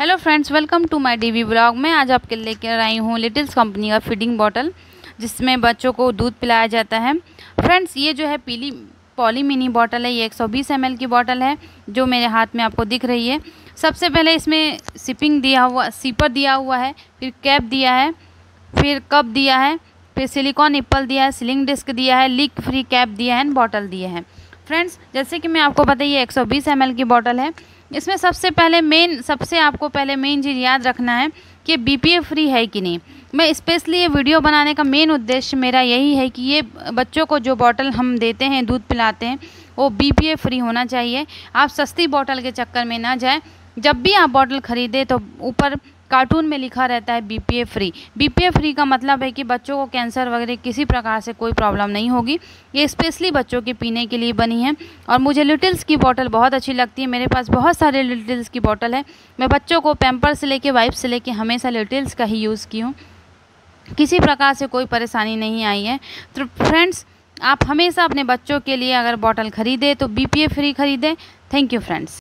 Hello friends welcome to my DV blog मैं आज आपके लेकर आई हूँ लिटिल्स कंपनी का फीडिंग बॉटल जिसमें बच्चों को दूध पिलाया जाता है। फ्रेंड्स ये जो है पीली पॉली मिनी बॉटल है, ये 120 ml की बॉटल है, जो मेरे हाथ में आपको दिख रही है। सबसे पहले इसमें सिपिंग दिया हुआ सीपर दिया हुआ है, फिर कैप दिया है, फिर कप दिया है, फिर सिलिकॉन एप्पल दिया है सिलिंग डिस्क दिया है लीक फ्री कैप दिया है बॉटल दिए हैं। फ्रेंड्स जैसे कि मैं आपको बताइए एक सौ बीस एम एल की बॉटल है। इसमें सबसे पहले मेन सबसे आपको पहले मेन चीज़ याद रखना है कि BPA फ्री है कि नहीं। मैं स्पेशली ये वीडियो बनाने का मेन उद्देश्य मेरा यही है कि ये बच्चों को जो बॉटल हम देते हैं, दूध पिलाते हैं, वो बीपीए फ्री होना चाहिए। आप सस्ती बॉटल के चक्कर में ना जाएँ। जब भी आप बॉटल ख़रीदें तो ऊपर कार्टून में लिखा रहता है बीपीए फ्री बीपीए फ्री का मतलब है कि बच्चों को कैंसर वगैरह किसी प्रकार से कोई प्रॉब्लम नहीं होगी. ये स्पेशली बच्चों के पीने के लिए बनी है. और मुझे लिटिल्स की बॉटल बहुत अच्छी लगती है. मेरे पास बहुत सारे लिटिल्स की बॉटल है. मैं बच्चों को पैम्पर से लेके वाइप से लेके हमेशा लिटिल्स का ही यूज़ की हूँ. किसी प्रकार से कोई परेशानी नहीं आई है. तो फ्रेंड्स आप हमेशा अपने बच्चों के लिए अगर बॉटल ख़रीदें तो बीपीए फ्री ख़रीदें. Thank you friends